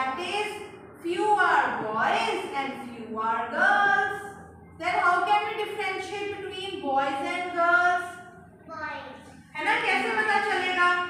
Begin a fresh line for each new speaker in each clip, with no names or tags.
That is, few are boys and few are girls. Then how can we differentiate between boys and girls? है ना कैसे पता चलेगा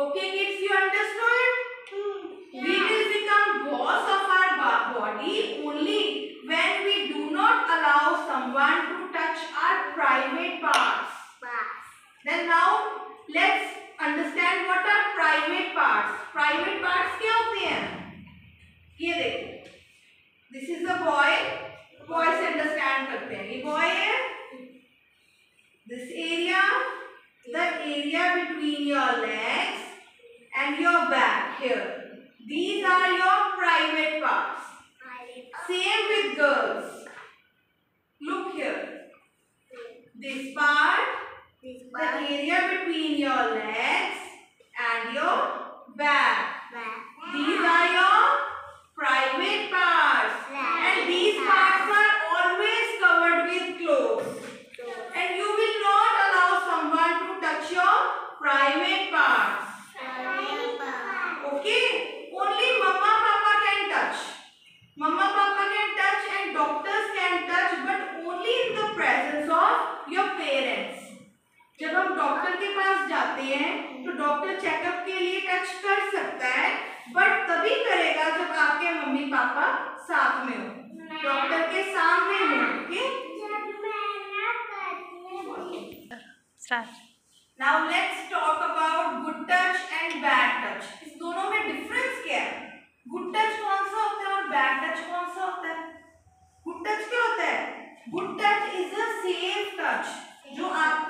Okay kids you understood we will become boss of our body only when we do not allow someone to touch our private parts then now let's understand what are private parts private parts क्या होते हैं ये देखो this is a boy boy से understand करते हैं ये boy है this area the area between your legs and your back here. These are your private parts. Same with girls. Look here. This part the area between your legs जाते हैं तो doctor checkup के लिए touch कर सकता है but तभी करेगा जब आपके मम्मी पापा साथ में हो। डॉक्टर के सामने हो
okay
now let's talk about good touch and bad touch इस दोनों में डिफरेंस क्या है? गुड टच कौन सा होता है और बैड टच कौन सा होता है? गुड टच क्या होता है? Good touch is a safe touch जो आपको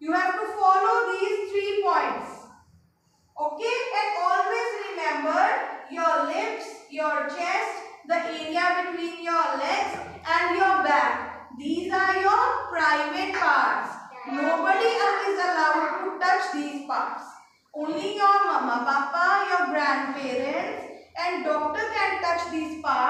You have to follow these three points. Okay, and always remember your lips, your chest, the area between your legs and your back. These are your private parts. Nobody is allowed to touch these parts. Only your mama, papa, your grandparents and doctor can touch these parts